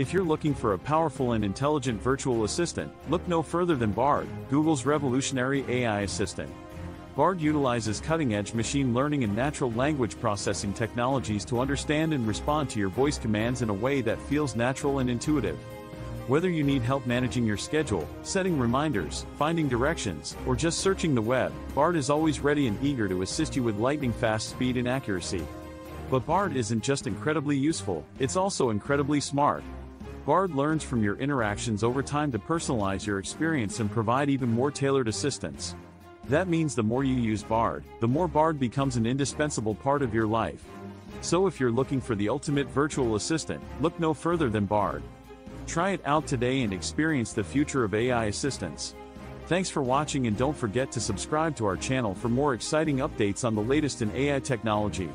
If you're looking for a powerful and intelligent virtual assistant, look no further than Bard, Google's revolutionary AI assistant. Bard utilizes cutting-edge machine learning and natural language processing technologies to understand and respond to your voice commands in a way that feels natural and intuitive. Whether you need help managing your schedule, setting reminders, finding directions, or just searching the web, Bard is always ready and eager to assist you with lightning fast speed and accuracy. But Bard isn't just incredibly useful, it's also incredibly smart. Bard learns from your interactions over time to personalize your experience and provide even more tailored assistance. That means the more you use Bard, the more Bard becomes an indispensable part of your life. So if you're looking for the ultimate virtual assistant, look no further than Bard. Try it out today and experience the future of AI assistance. Thanks for watching and don't forget to subscribe to our channel for more exciting updates on the latest in AI technology.